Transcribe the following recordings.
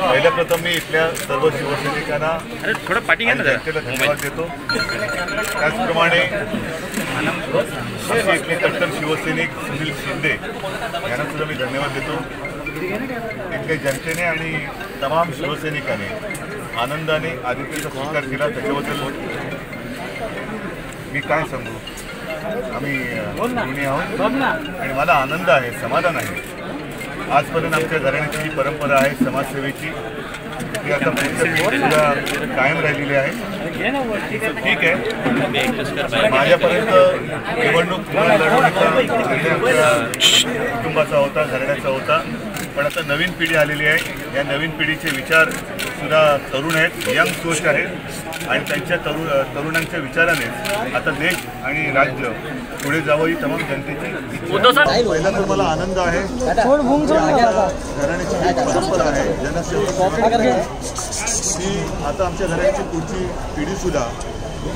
पहिल्या प्रथम मी इथल्या सर्व शिवसैनिकांना जनतेला धन्यवाद देतो. त्याचप्रमाणे इथले कट्टर शिवसैनिक सुनील शिंदे यांना सुद्धा मी धन्यवाद देतो. इथल्या जनतेने आणि तमाम शिवसैनिकांनी आनंदाने आदित्यचा स्वीकार केला. त्याच्याबद्दल मी काय सांगू? आम्ही आहोत आणि मला आनंद आहे समाधान आहे. आजपर्यंत आमच्या घराण्याची जी परंपरा आहे समाजसेवेची ती आता पुढच्या कायम राहिलेली आहे. ठीक आहे. माझ्यापर्यंत निवडणूक कुटुंबाचा होता घराण्याचा होता. पण आता नवीन पिढी आलेली आहे. या नवीन पिढीचे विचार सुद्धा तरुण आहेत यंग सोच आहेत आणि त्यांच्या तरुण तरुणांच्या विचाराने आता देश आणि राज्य पुढे जावं ही तमाम जनतेची. पहिला तर मला आनंद आहे. घराण्याची जी परंपरा आहे जनसेवा ती आता आमच्या घराण्याची पुढची पिढीसुद्धा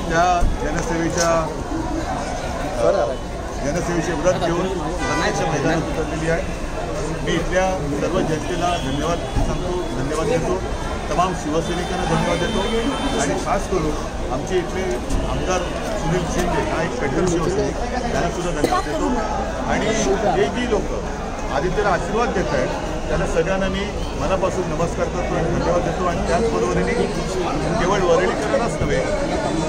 त्या जनसेवेच्या जनसेवेचे व्रत घेऊन लढण्याच्या मैदानात उतरलेली आहे. मी इथल्या सर्व जनतेला धन्यवाद सांगतो धन्यवाद देतो. तमाम शिवसैनिकांना धन्यवाद देतो. आणि खास करून आमचे इथले आमदार सुनील शिंदे हा एक कट्टर शिवसैनिक त्यांना सुद्धा धन्यवाद देतो. आणि जे जी लोक आदित्यला आशीर्वाद देत आहेत त्यांना सगळ्यांना मी मनापासून नमस्कार करतो आणि धन्यवाद देतो. आणि त्याचबरोबरीने केवळ वरळीकरणच नव्हे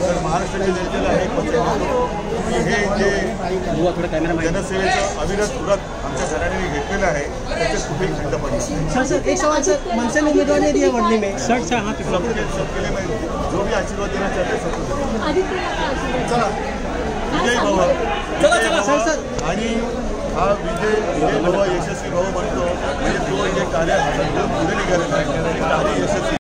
तर महाराष्ट्राच्या जनतेला हे देतो की हे जे जनसेवेचं अविरत व्रत आमच्या घराण्याने घेतलेलं आहे त्याच्यात कुठेही खंड पडणार नाही. सर सर एक सवाल सर मनसे ने उम्मीदवार नहीं दिया वर्ली में सबके सबके लिए मैं जो भी आशीर्वाद देना चाहते सबको चला विजय भव आणि हा विजय विजय भव यशस्वी भाऊ म्हणतो म्हणजे तो